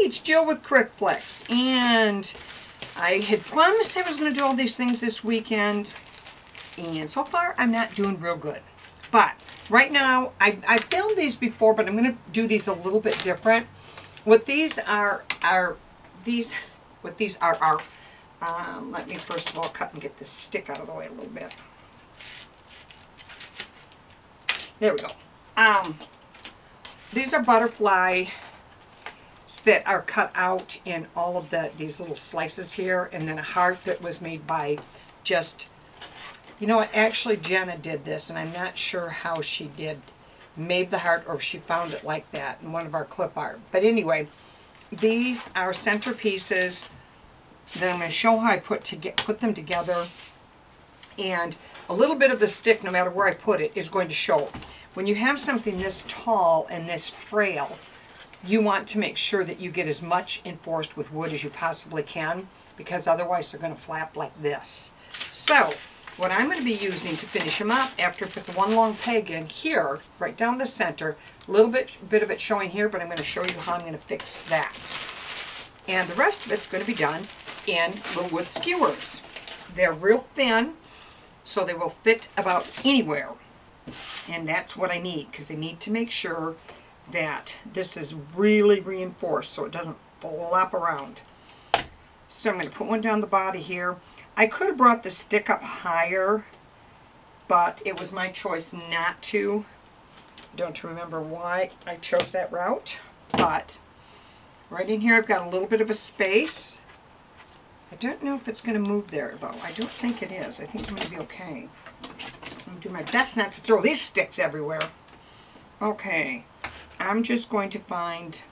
it's Jill with Cricflix, and I had promised I was going to do all these things this weekend, and so far I'm not doing real good. But right now, I, I filmed these before, but I'm going to do these a little bit different. What these are, are these, what these are, are, um, let me first of all cut and get this stick out of the way a little bit. There we go. Um, these are butterfly that are cut out in all of the these little slices here and then a heart that was made by just you know what actually Jenna did this and I'm not sure how she did made the heart or if she found it like that in one of our clip art. But anyway these are centerpieces that I'm going to show how I put to get put them together. And a little bit of the stick no matter where I put it is going to show. When you have something this tall and this frail you want to make sure that you get as much enforced with wood as you possibly can because otherwise they're going to flap like this. So what I'm going to be using to finish them up after I put the one long peg in here, right down the center, a little bit, bit of it showing here, but I'm going to show you how I'm going to fix that. And the rest of it's going to be done in little wood skewers. They're real thin, so they will fit about anywhere. And that's what I need, because I need to make sure that this is really reinforced so it doesn't flop around. So I'm going to put one down the body here. I could have brought the stick up higher, but it was my choice not to. Don't remember why I chose that route, but right in here I've got a little bit of a space. I don't know if it's going to move there, though. I don't think it is. I think I'm going to be okay. I'm going to do my best not to throw these sticks everywhere. Okay. I'm just going to find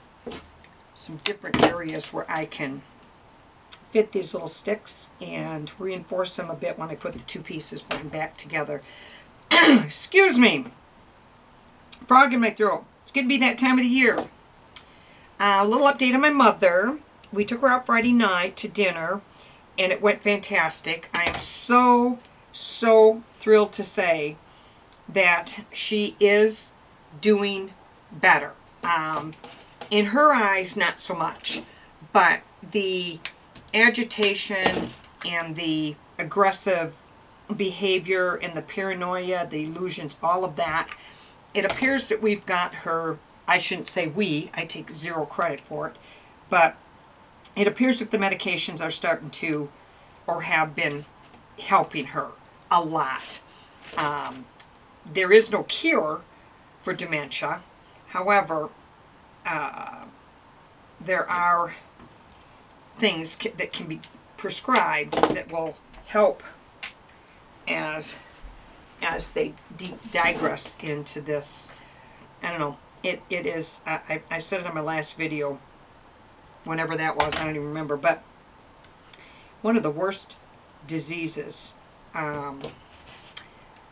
some different areas where I can fit these little sticks and reinforce them a bit when I put the two pieces back together. Excuse me. Frog in my throat. It's going to be that time of the year. Uh, a little update on my mother. We took her out Friday night to dinner and it went fantastic. I am so, so thrilled to say that she is doing better. Um, in her eyes, not so much. But the agitation and the aggressive behavior and the paranoia, the illusions, all of that, it appears that we've got her, I shouldn't say we, I take zero credit for it, but it appears that the medications are starting to, or have been helping her a lot. Um, there is no cure for dementia. However, uh, there are things that can be prescribed that will help as as they digress into this. I don't know. It it is. I I said it in my last video. Whenever that was, I don't even remember. But one of the worst diseases. Um,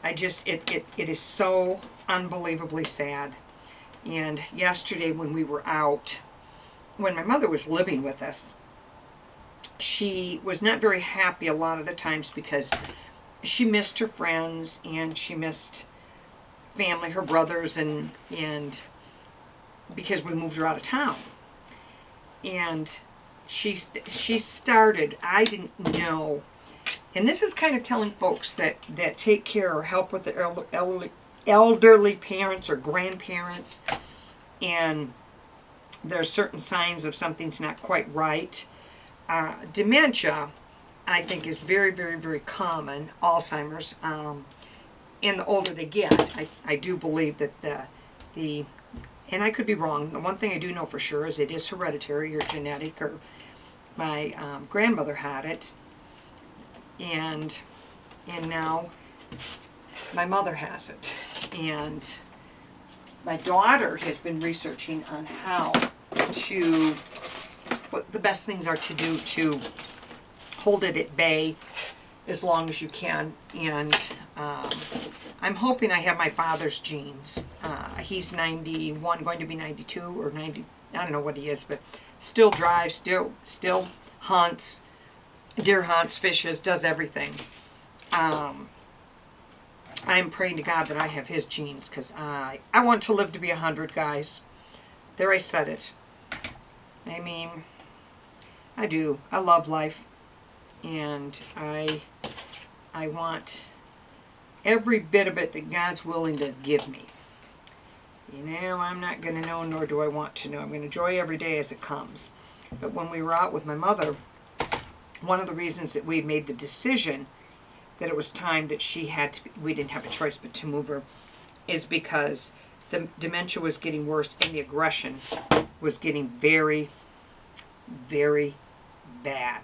I just it it it is so unbelievably sad. And yesterday when we were out, when my mother was living with us, she was not very happy a lot of the times because she missed her friends and she missed family, her brothers, and and because we moved her out of town. And she she started. I didn't know, and this is kind of telling folks that that take care or help with the elderly elderly parents or grandparents and there are certain signs of something's not quite right. Uh, dementia, I think, is very, very, very common. Alzheimer's, um, and the older they get, I, I do believe that the, the, and I could be wrong, the one thing I do know for sure is it is hereditary or genetic, or my um, grandmother had it, and, and now my mother has it. And my daughter has been researching on how to, what the best things are to do to hold it at bay as long as you can. And um, I'm hoping I have my father's genes. Uh, he's 91, going to be 92 or 90, I don't know what he is, but still drives, still, still hunts, deer hunts, fishes, does everything. Um, I'm praying to God that I have his genes because I, I want to live to be 100, guys. There I said it. I mean, I do. I love life. And I I want every bit of it that God's willing to give me. You know, I'm not going to know, nor do I want to know. I'm going to enjoy every day as it comes. But when we were out with my mother, one of the reasons that we made the decision that it was time that she had to, we didn't have a choice but to move her, is because the dementia was getting worse and the aggression was getting very, very bad.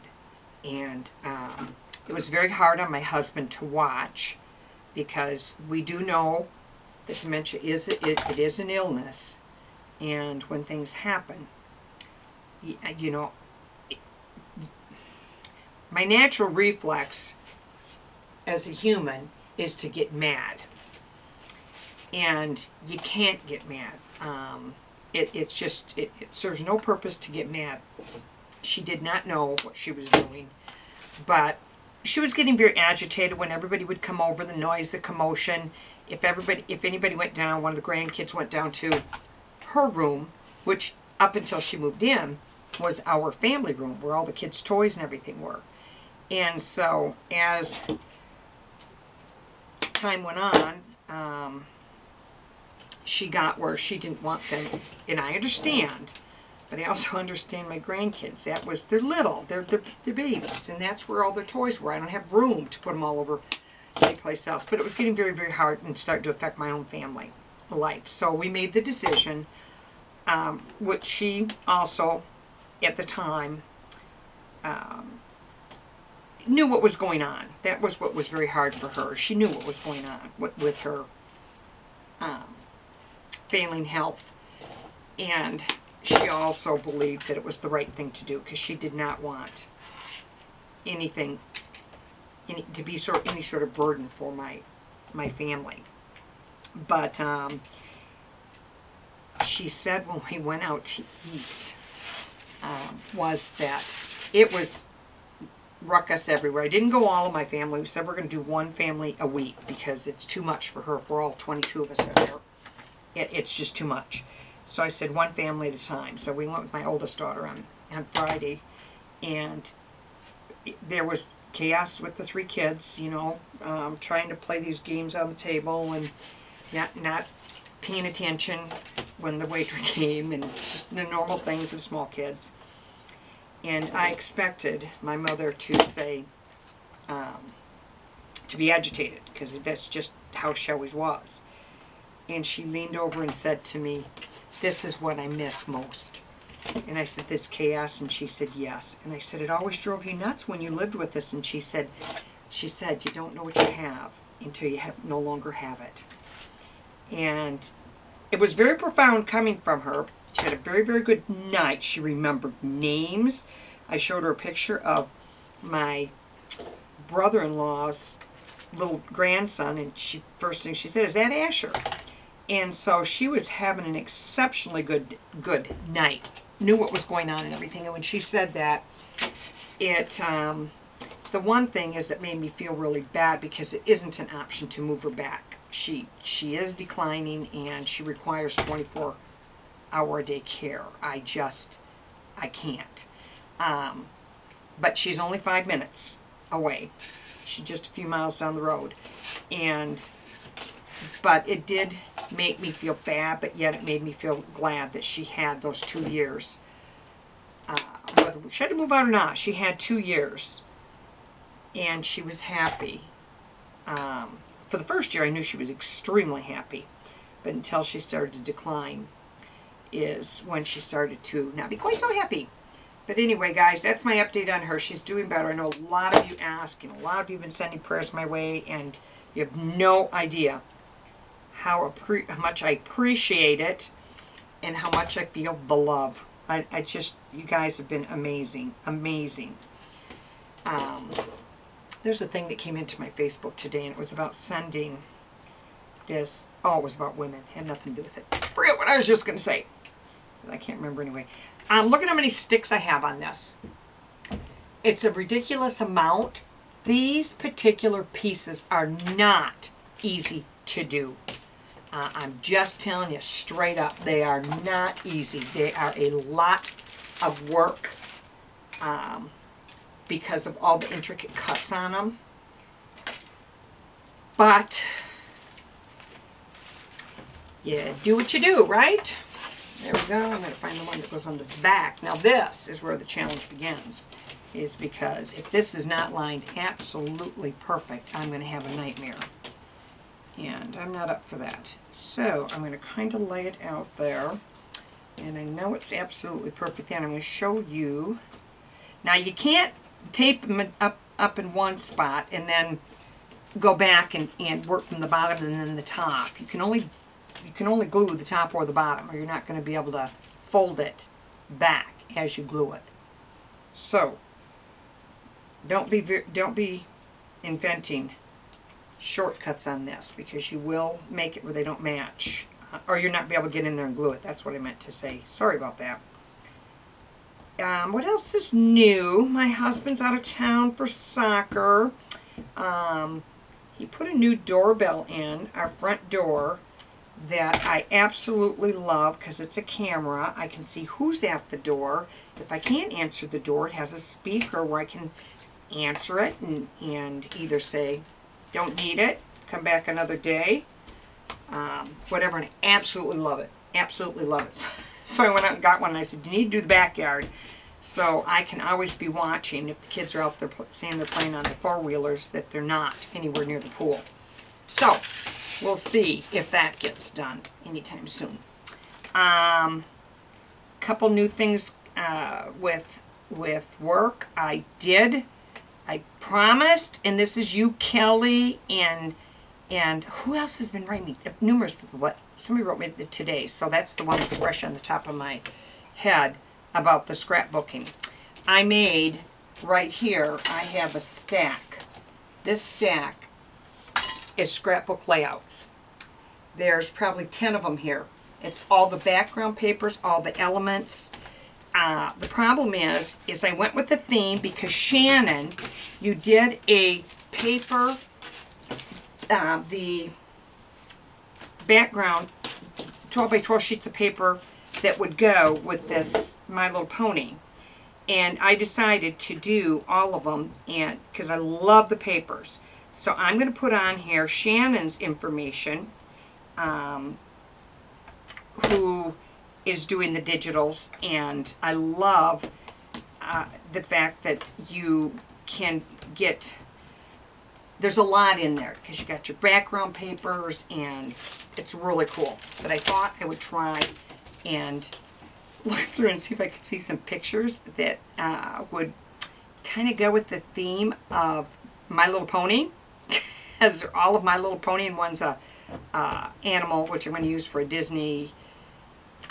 And um, it was very hard on my husband to watch because we do know that dementia is it, it is an illness, and when things happen, you, you know, my natural reflex as a human is to get mad, and you can't get mad. Um, it, it's just it, it serves no purpose to get mad. She did not know what she was doing, but she was getting very agitated when everybody would come over, the noise, the commotion. If everybody, if anybody went down, one of the grandkids went down to her room, which up until she moved in was our family room where all the kids' toys and everything were. And so as time went on, um, she got where she didn't want them. And I understand but I also understand my grandkids. That was, they're little, they're, they're, they're babies, and that's where all their toys were. I don't have room to put them all over any place else. But it was getting very, very hard and starting to affect my own family life. So we made the decision, um, which she also, at the time, um, knew what was going on. That was what was very hard for her. She knew what was going on with, with her um, failing health. And she also believed that it was the right thing to do because she did not want anything any, to be sort any sort of burden for my my family. But um, she said when we went out to eat um, was that it was ruckus everywhere. I didn't go all of my family. We said we're going to do one family a week because it's too much for her. If we're all 22 of us are there, it, it's just too much. So I said one family at a time. So we went with my oldest daughter on, on Friday, and there was chaos with the three kids, you know, um, trying to play these games on the table and not, not paying attention when the waiter came and just the normal things of small kids. And I expected my mother to say, um, to be agitated, because that's just how she always was. And she leaned over and said to me, this is what I miss most. And I said, this chaos? And she said, yes. And I said, it always drove you nuts when you lived with us. And she said, she said, you don't know what you have until you have no longer have it. And it was very profound coming from her. She had a very, very good night. She remembered names. I showed her a picture of my brother-in-law's little grandson, and she first thing she said is that Asher. And so she was having an exceptionally good good night. Knew what was going on and everything. And when she said that, it um, the one thing is it made me feel really bad because it isn't an option to move her back. She she is declining and she requires 24 hour a day care. I just I can't. Um, but she's only five minutes away. She's just a few miles down the road. And but it did make me feel bad, but yet it made me feel glad that she had those two years. Uh, whether she had to move out or not, she had two years. And she was happy. Um, for the first year, I knew she was extremely happy. But until she started to decline is when she started to not be quite so happy. But anyway, guys, that's my update on her. She's doing better. I know a lot of you ask, and a lot of you have been sending prayers my way, and you have no idea how, how much I appreciate it and how much I feel the love. I, I just, you guys have been amazing, amazing. Um, there's a thing that came into my Facebook today, and it was about sending this. Oh, it was about women. It had nothing to do with it. Forget what I was just going to say. I can't remember anyway. Um, look at how many sticks I have on this. It's a ridiculous amount. These particular pieces are not easy to do. Uh, I'm just telling you straight up, they are not easy. They are a lot of work um, because of all the intricate cuts on them. But, yeah, do what you do, right? There we go. I'm going to find the one that goes on the back. Now this is where the challenge begins. Is because if this is not lined absolutely perfect, I'm going to have a nightmare. And I'm not up for that. So I'm going to kind of lay it out there. And I know it's absolutely perfect. And I'm going to show you. Now you can't tape them up, up in one spot and then go back and, and work from the bottom and then the top. You can only you can only glue the top or the bottom or you're not going to be able to fold it back as you glue it. So don't be don't be inventing shortcuts on this because you will make it where they don't match uh, or you're not be able to get in there and glue it. That's what I meant to say. Sorry about that. Um, what else is new? My husband's out of town for soccer. Um, he put a new doorbell in our front door that I absolutely love because it's a camera. I can see who's at the door. If I can't answer the door, it has a speaker where I can answer it and, and either say, don't need it, come back another day, um, whatever. And I absolutely love it. Absolutely love it. So I went out and got one and I said, you need to do the backyard so I can always be watching if the kids are out there saying they're playing on the four-wheelers that they're not anywhere near the pool. So we'll see if that gets done anytime soon. Um, couple new things uh, with with work. I did. I promised, and this is you, Kelly, and and who else has been writing me? Numerous people, but somebody wrote me today, so that's the one that's fresh on the top of my head about the scrapbooking. I made, right here, I have a stack. This stack is scrapbook layouts. There's probably 10 of them here. It's all the background papers, all the elements. Uh, the problem is, is I went with the theme because Shannon, you did a paper, uh, the background, 12 by 12 sheets of paper that would go with this My Little Pony. And I decided to do all of them and because I love the papers. So I'm going to put on here Shannon's information, um, who is doing the digitals. And I love uh, the fact that you can get, there's a lot in there because you got your background papers and it's really cool. But I thought I would try and look through and see if I could see some pictures that uh, would kind of go with the theme of My Little Pony. All of My Little Pony and one's a uh, animal, which I'm going to use for a Disney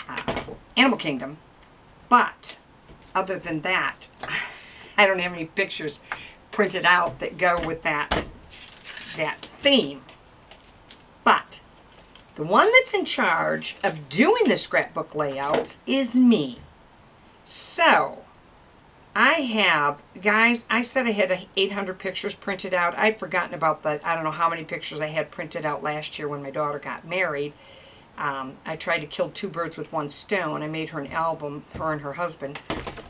uh, Animal Kingdom. But other than that, I don't have any pictures printed out that go with that that theme. But the one that's in charge of doing the scrapbook layouts is me. So, I have, guys, I said I had 800 pictures printed out. I'd forgotten about the, I don't know how many pictures I had printed out last year when my daughter got married. Um, I tried to kill two birds with one stone. I made her an album, for her and her husband,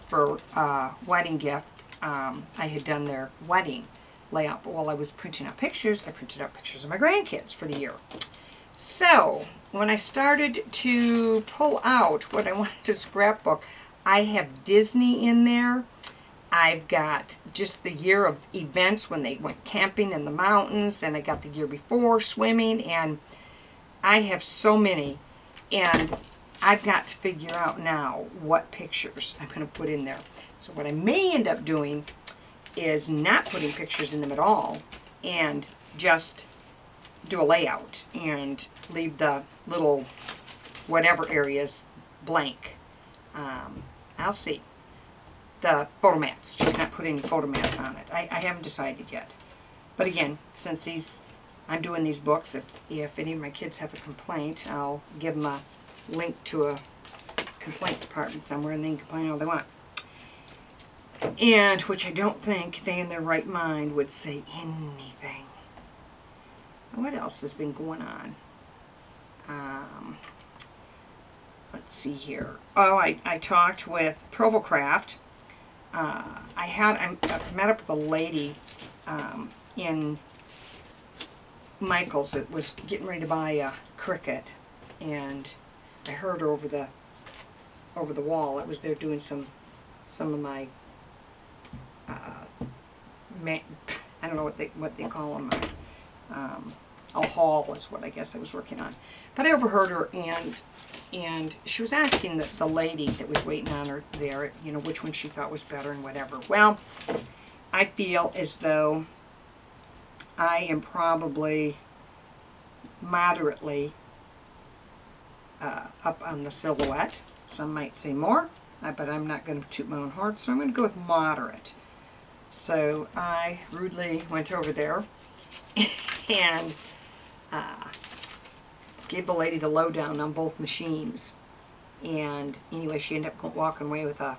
for uh, wedding gift. Um, I had done their wedding layout, but while I was printing out pictures, I printed out pictures of my grandkids for the year. So, when I started to pull out what I wanted to scrapbook, I have Disney in there. I've got just the year of events when they went camping in the mountains, and I got the year before swimming, and I have so many. And I've got to figure out now what pictures I'm going to put in there. So what I may end up doing is not putting pictures in them at all, and just do a layout and leave the little whatever areas blank. Um, I'll see. The photo mats, just not put any photo mats on it. I, I haven't decided yet. But again, since these, I'm doing these books, if, if any of my kids have a complaint, I'll give them a link to a complaint department somewhere and they can complain all they want. And, which I don't think they in their right mind would say anything what else has been going on? Um, let's see here. Oh, I, I talked with Provocraft. Uh, I had I met up with a lady um, in Michael's that was getting ready to buy a Cricut, and I heard her over the over the wall. I was there doing some some of my uh, I don't know what they what they call them. Um, a haul is what I guess I was working on. But I overheard her and and she was asking the, the lady that was waiting on her there, you know, which one she thought was better and whatever. Well, I feel as though I am probably moderately uh, up on the silhouette. Some might say more, uh, but I'm not going to toot my own horn, so I'm going to go with moderate. So I rudely went over there and uh, gave the lady the lowdown on both machines. And anyway, she ended up walking away with a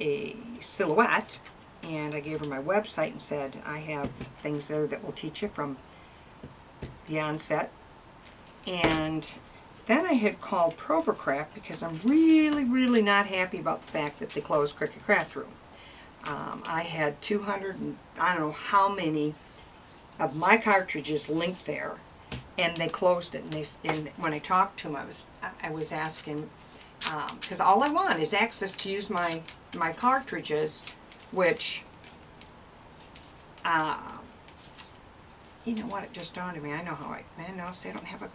a silhouette. And I gave her my website and said, I have things there that will teach you from the onset. And then I had called Provocraft because I'm really, really not happy about the fact that they closed Cricut Craft Room. Um, I had 200 and I don't know how many of my cartridges linked there, and they closed it. And, they, and when I talked to them, I was I was asking because um, all I want is access to use my my cartridges, which. Uh, you know what? It just dawned on me. I know how I. I know. See, I don't have a.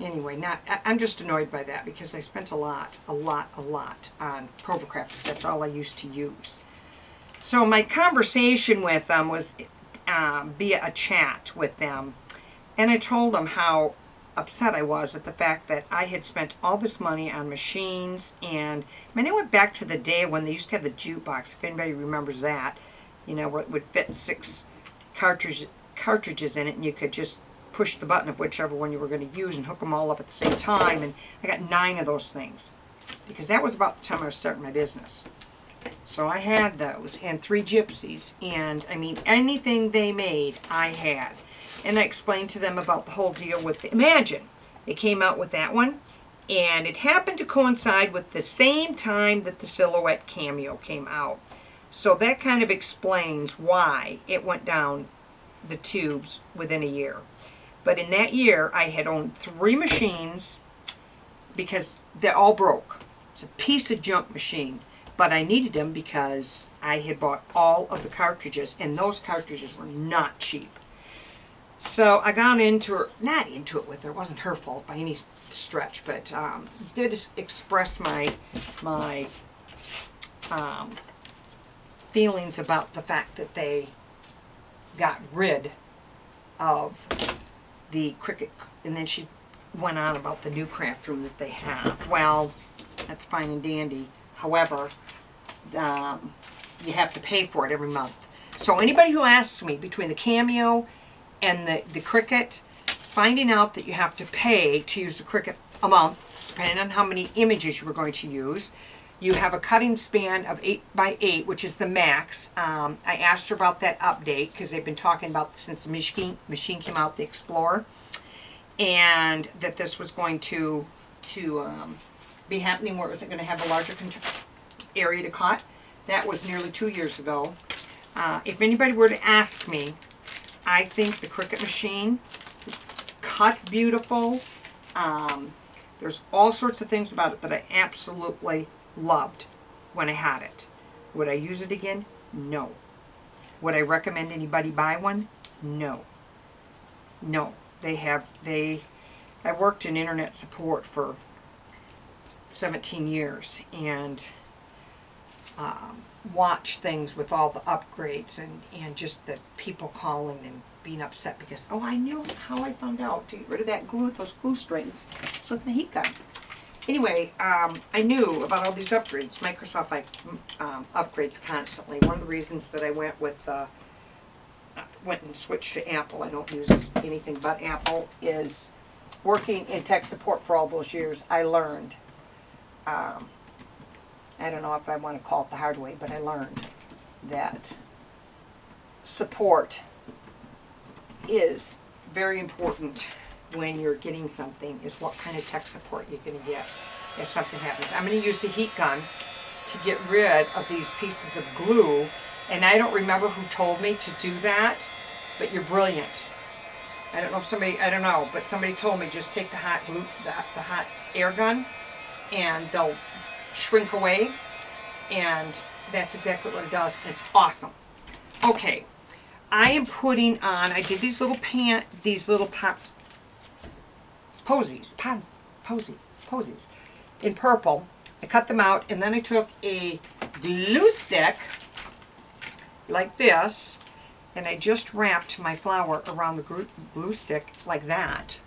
Anyway, not. I, I'm just annoyed by that because I spent a lot, a lot, a lot on Provocraft because that's all I used to use. So my conversation with them was um, via a chat with them. And I told them how upset I was at the fact that I had spent all this money on machines. And I mean, I went back to the day when they used to have the jukebox, if anybody remembers that, you know, where it would fit six cartridge, cartridges in it and you could just push the button of whichever one you were going to use and hook them all up at the same time. And I got nine of those things because that was about the time I was starting my business. So I had those and three gypsies and I mean anything they made I had. And I explained to them about the whole deal with the, Imagine. They came out with that one and it happened to coincide with the same time that the Silhouette Cameo came out. So that kind of explains why it went down the tubes within a year. But in that year, I had owned three machines because they all broke. It's a piece of junk machine but I needed them because I had bought all of the cartridges, and those cartridges were not cheap. So I got into her, not into it with her, it wasn't her fault by any stretch, but um, did express my, my um, feelings about the fact that they got rid of the Cricut, and then she went on about the new craft room that they have. Well, that's fine and dandy. However, um, you have to pay for it every month. So anybody who asks me between the Cameo and the, the Cricut, finding out that you have to pay to use the Cricut a month, depending on how many images you were going to use, you have a cutting span of 8 by 8 which is the max. Um, I asked her about that update because they've been talking about since the machine, machine came out, the Explorer, and that this was going to to um, be happening where it was going to have a larger area to cut. That was nearly two years ago. Uh, if anybody were to ask me, I think the Cricut machine cut beautiful. Um, there's all sorts of things about it that I absolutely loved when I had it. Would I use it again? No. Would I recommend anybody buy one? No. No. They have, they, I worked in internet support for 17 years and um, watch things with all the upgrades and, and just the people calling and being upset because, oh, I knew how I found out to get rid of that glue, those glue strings. So with my heat gun. Anyway, um, I knew about all these upgrades. Microsoft like, um, upgrades constantly. One of the reasons that I went with uh, went and switched to Apple, I don't use anything but Apple, is working in tech support for all those years, I learned um, I don't know if I want to call it the hard way, but I learned that support is very important when you're getting something is what kind of tech support you're going to get if something happens. I'm going to use the heat gun to get rid of these pieces of glue. And I don't remember who told me to do that, but you're brilliant. I don't know if somebody, I don't know, but somebody told me just take the hot glue, the, the hot air gun, and they'll shrink away. And that's exactly what it does. It's awesome. Okay, I am putting on, I did these little pant, these little top posies, pons, posy, posies in purple. I cut them out and then I took a glue stick like this and I just wrapped my flower around the glue stick like that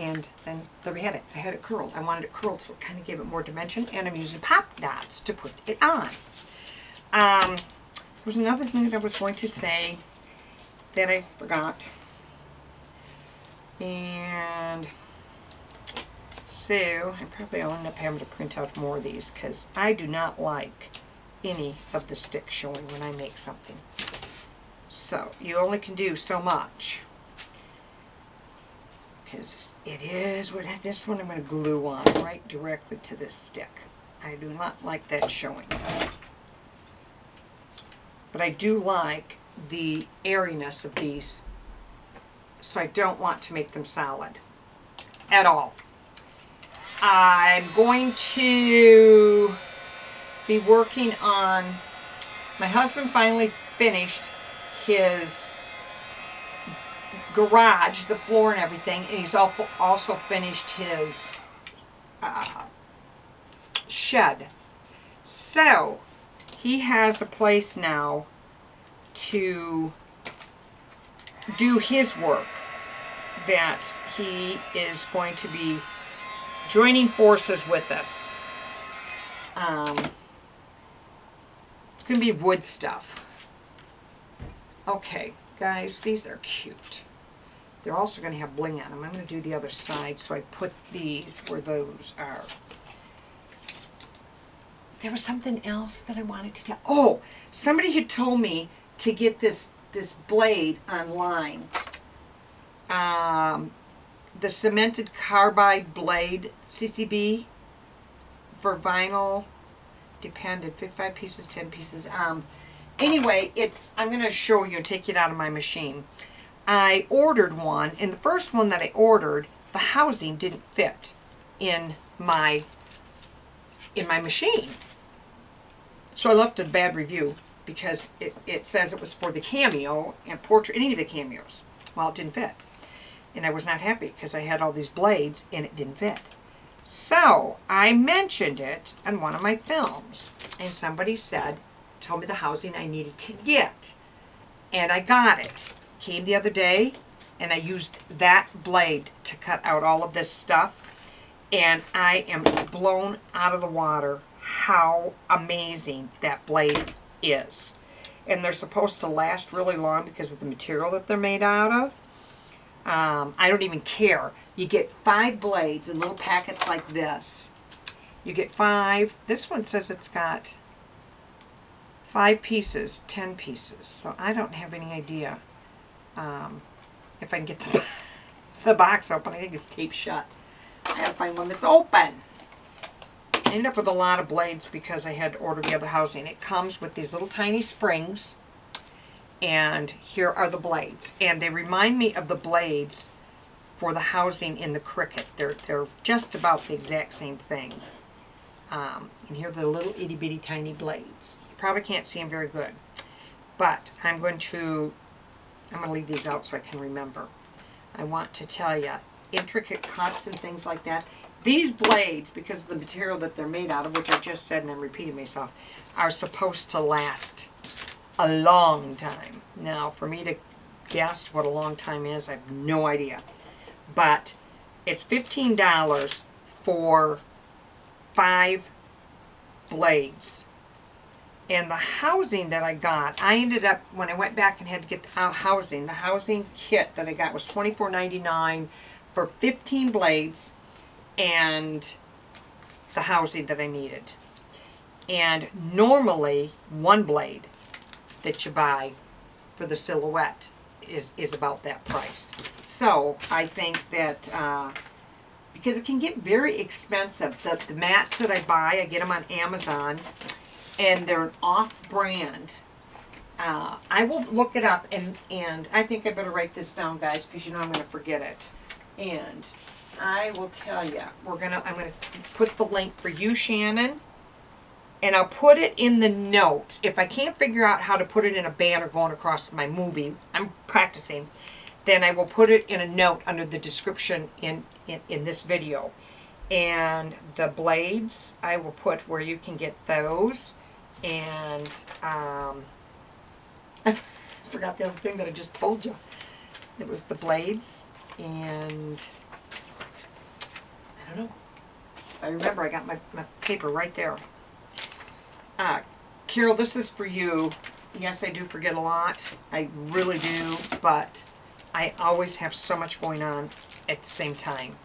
and then there we had it. I had it curled. I wanted it curled so it kind of gave it more dimension and I'm using pop dots to put it on. Um, there was another thing that I was going to say that I forgot. And so I probably will end up having to print out more of these because I do not like any of the sticks showing when I make something. So you only can do so much because it is what this one I'm going to glue on right directly to this stick. I do not like that showing. But I do like the airiness of these so I don't want to make them solid at all. I'm going to be working on, my husband finally finished his garage, the floor and everything, and he's also finished his uh, shed. So, he has a place now to do his work that he is going to be joining forces with us. Um, it's going to be wood stuff. Okay, guys, these are cute. They're also going to have bling on them. I'm going to do the other side, so I put these where those are. There was something else that I wanted to tell. Oh, somebody had told me to get this this blade online. Um, the cemented carbide blade CCB for vinyl depended 55 pieces 10 pieces um anyway it's I'm gonna show you take it out of my machine I ordered one and the first one that I ordered the housing didn't fit in my in my machine so I left a bad review because it, it says it was for the cameo and portrait, any of the cameos. Well, it didn't fit. And I was not happy because I had all these blades and it didn't fit. So, I mentioned it on one of my films. And somebody said, told me the housing I needed to get. And I got it. Came the other day and I used that blade to cut out all of this stuff. And I am blown out of the water how amazing that blade is. And they're supposed to last really long because of the material that they're made out of. Um, I don't even care. You get five blades in little packets like this. You get five. This one says it's got five pieces, ten pieces. So I don't have any idea um, if I can get the, the box open. I think it's taped shut. I have to find one that's open. I ended up with a lot of blades because I had to order the other housing. It comes with these little tiny springs and here are the blades. And they remind me of the blades for the housing in the Cricut. They're, they're just about the exact same thing. Um, and here are the little itty bitty tiny blades. You probably can't see them very good. But I'm going to, I'm going to leave these out so I can remember. I want to tell you, intricate cuts and things like that. These blades, because of the material that they're made out of, which I just said and I'm repeating myself, are supposed to last a long time. Now, for me to guess what a long time is, I have no idea. But it's $15 for five blades. And the housing that I got, I ended up, when I went back and had to get the housing, the housing kit that I got was $24.99 for 15 blades and the housing that I needed. And normally, one blade that you buy for the silhouette is, is about that price. So I think that, uh, because it can get very expensive. The, the mats that I buy, I get them on Amazon, and they're an off-brand. Uh, I will look it up, and, and I think I better write this down, guys, because you know I'm going to forget it. And I will tell you, we're gonna, I'm gonna put the link for you, Shannon, and I'll put it in the notes. If I can't figure out how to put it in a banner going across my movie, I'm practicing, then I will put it in a note under the description in, in, in this video. And the blades, I will put where you can get those. And um, I forgot the other thing that I just told you. It was the blades and I don't know. I remember I got my, my paper right there. Uh, Carol, this is for you. Yes, I do forget a lot. I really do, but I always have so much going on at the same time.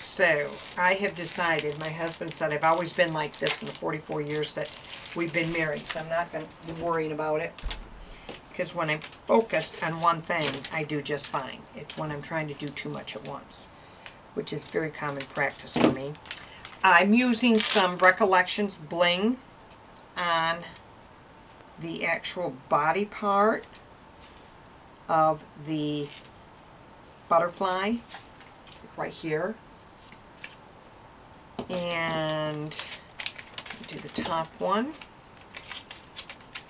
So, I have decided, my husband said I've always been like this in the 44 years that we've been married, so I'm not going to be worrying about it. Because when I'm focused on one thing, I do just fine. It's when I'm trying to do too much at once, which is very common practice for me. I'm using some Recollections bling on the actual body part of the butterfly right here. And do the top one.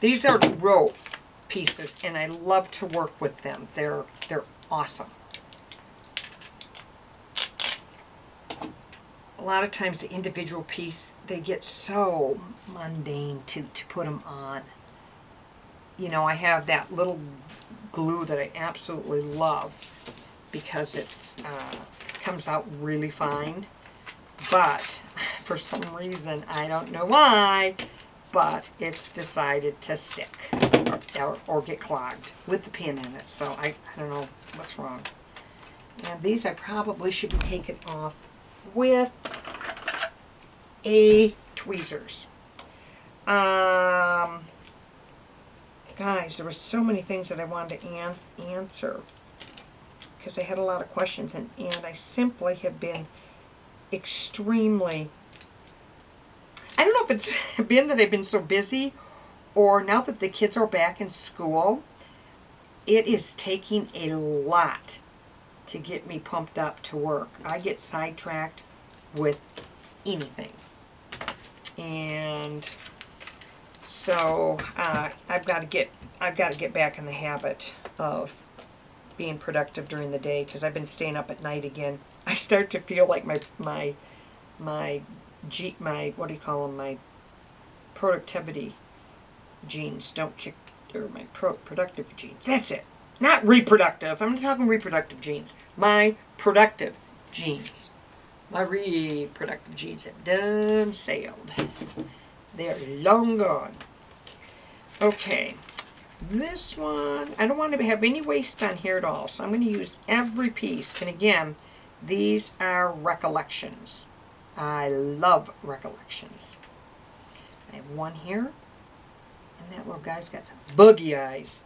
These are rope pieces and I love to work with them. They're they're awesome. A lot of times the individual piece they get so mundane to, to put them on. You know, I have that little glue that I absolutely love because it's uh, comes out really fine. But for some reason, I don't know why, but it's decided to stick or, or get clogged with the pin in it. So I, I don't know what's wrong. And these I probably should be taken off with a tweezers. Um, guys, there were so many things that I wanted to ans answer because I had a lot of questions and, and I simply have been extremely I don't know if it's been that I've been so busy or now that the kids are back in school, it is taking a lot to get me pumped up to work. I get sidetracked with anything. And so uh, I've got to get I've got to get back in the habit of being productive during the day because I've been staying up at night again. I start to feel like my my my my what do you call them my productivity genes don't kick, or my pro productive genes. That's it. Not reproductive. I'm not talking reproductive genes. My productive genes. My reproductive genes have done sailed. They're long gone. Okay. This one, I don't want to have any waste on here at all, so I'm going to use every piece. And again, these are recollections. I love recollections. I have one here. And that little guy's got some boogie eyes.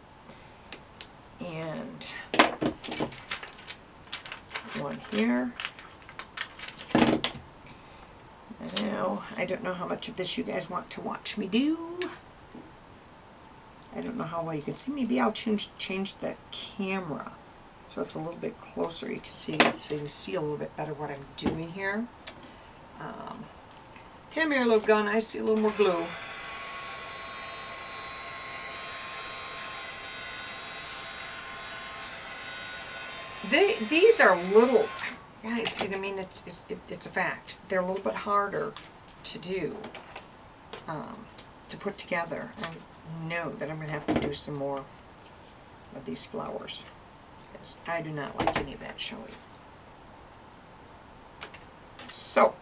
And one here. Now, I don't know how much of this you guys want to watch me do. I don't know how well you can see. Maybe I'll change change the camera so it's a little bit closer. You can see so you can see a little bit better what I'm doing here. Um, come here, little gun. I see a little more glue. They, these are little, guys, I mean, it's, it's, it's a fact. They're a little bit harder to do, um, to put together. I know that I'm going to have to do some more of these flowers. I do not like any of that showing. So,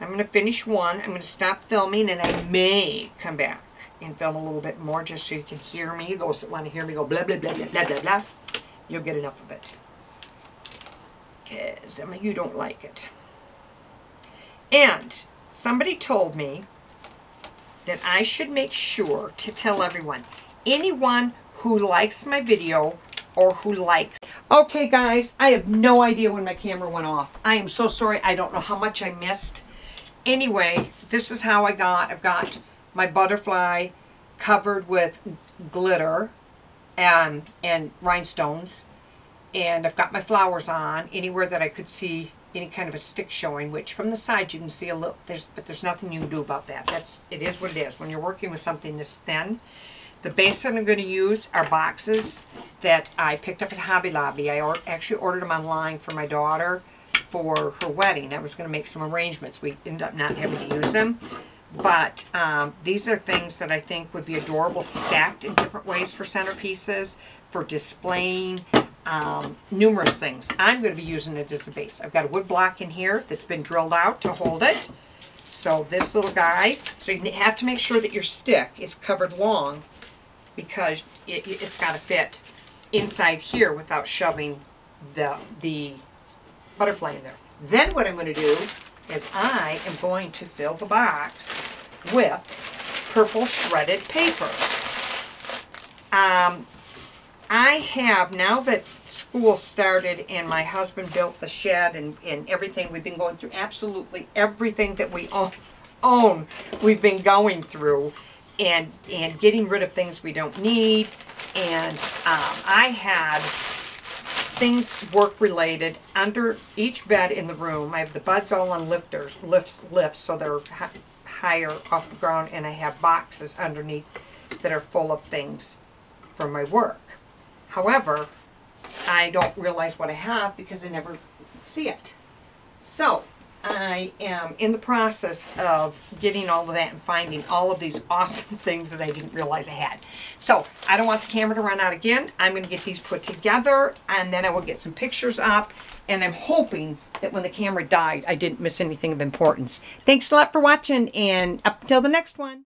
I'm going to finish one. I'm going to stop filming and I may come back and film a little bit more just so you can hear me. Those that want to hear me go blah, blah, blah, blah, blah, blah, blah you'll get enough of it. Because I mean, you don't like it. And somebody told me that I should make sure to tell everyone, anyone who likes my video or who likes. Okay guys, I have no idea when my camera went off. I am so sorry. I don't know how much I missed. Anyway, this is how I got. I've got my butterfly covered with glitter and, and rhinestones. And I've got my flowers on anywhere that I could see any kind of a stick showing, which from the side you can see a little, there's, but there's nothing you can do about that. That's, it is what it is. When you're working with something this thin, the base that I'm going to use are boxes that I picked up at Hobby Lobby. I or, actually ordered them online for my daughter for her wedding. I was going to make some arrangements. We ended up not having to use them. But um, these are things that I think would be adorable stacked in different ways for centerpieces, for displaying um, numerous things. I'm going to be using it as a base. I've got a wood block in here that's been drilled out to hold it. So this little guy, so you have to make sure that your stick is covered long because it, it's got to fit inside here without shoving the, the butterfly in there. Then what I'm going to do is I am going to fill the box with purple shredded paper. Um, I have, now that school started and my husband built the shed and, and everything, we've been going through absolutely everything that we own, own we've been going through and, and getting rid of things we don't need. And um, I had things work related under each bed in the room. I have the buds all on lifters, lifts, lifts, so they're higher off the ground, and I have boxes underneath that are full of things for my work. However, I don't realize what I have because I never see it. So, I am in the process of getting all of that and finding all of these awesome things that I didn't realize I had. So I don't want the camera to run out again. I'm going to get these put together and then I will get some pictures up and I'm hoping that when the camera died I didn't miss anything of importance. Thanks a lot for watching and up until the next one.